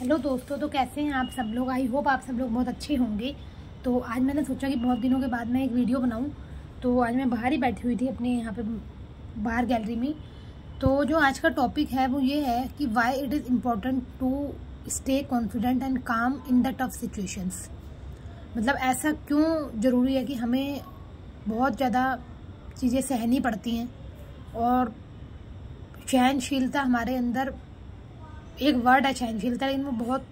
Hello दोस्तों तो कैसे हैं आप सब लोग? आई होप आप सब लोग बहुत अच्छे होंगे। तो आज मैंने सोचा कि बहुत दिनों के बाद मैं एक वीडियो बनाऊँ। तो आज मैं बाहर ही बैठी हुई थी अपने यहाँ पे बाहर गैलरी में। तो जो आज का टॉपिक है वो ये है कि why it is important to stay confident and calm in the tough situations मतलब ऐसा क्यों ज़रूरी है कि हमें बहुत ज़्यादा चीज़ें सहनी पड़ती हैं और सहनशीलता हमारे अंदर एक वर्ड है सहनशीलता लेकिन वो बहुत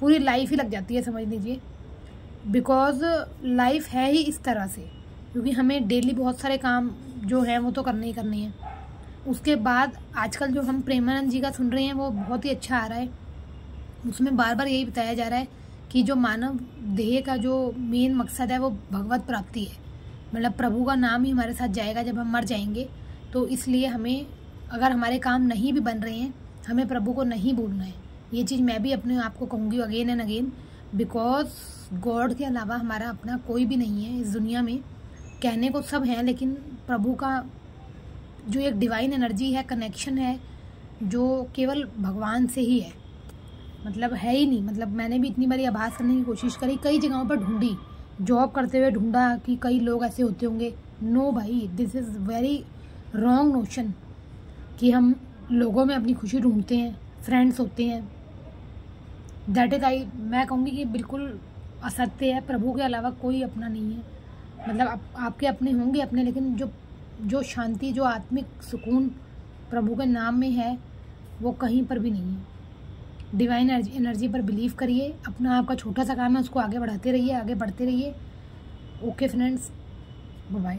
पूरी लाइफ ही लग जाती है, समझ लीजिए। बिकॉज़ लाइफ है ही इस तरह से। क्योंकि हमें डेली बहुत सारे काम जो हैं, वो तो करने ही करने हैं। उसके बाद आजकल जो हम प्रेमानंद जी का सुन रहे हैं, वो बहुत ही अच्छा आ रहा है। उसमें बार बार यही बताया जा रहा है कि जो मानव देह का जो मेन मकसद है, वो भगवत प्राप्ति है। मतलब प्रभु का नाम ही हमारे साथ जाएगा जब हम मर जाएँगे। तो इसलिए हमें, अगर हमारे काम नहीं भी बन रहे हैं हमें प्रभु को नहीं भूलना है। ये चीज़ मैं भी अपने आप को कहूँगी again and again because God के अलावा हमारा अपना कोई भी नहीं है इस दुनिया में। कहने को सब हैं, लेकिन प्रभु का जो एक डिवाइन एनर्जी है कनेक्शन है, जो केवल भगवान से ही है। मतलब है ही नहीं। मतलब मैंने भी इतनी बारी आभास करने की कोशिश करी, कई जगहों पर ढूंढी। जॉब करते हुए ढूंढा कि कई लोग ऐसे होते होंगे। नो भाई this is very wrong notion कि हम लोगों में अपनी खुशी ढूंढते हैं फ्रेंड्स होते हैं। दैट इज़ आई मैं कहूँगी कि बिल्कुल असत्य है प्रभु के अलावा कोई अपना नहीं है। मतलब आप, आपके अपने होंगे अपने लेकिन जो जो शांति जो आत्मिक सुकून प्रभु के नाम में है वो कहीं पर भी नहीं है। डिवाइन एनर्जी पर बिलीव करिए अपना आपका छोटा सा काम है उसको आगे बढ़ाते रहिए आगे बढ़ते रहिए। Okay friends bye